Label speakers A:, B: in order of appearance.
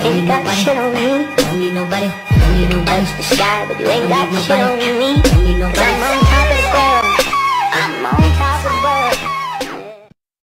A: Ain't got shit on me. Don't need nobody. Don't need nobody. to shy, but you ain't got shit on me.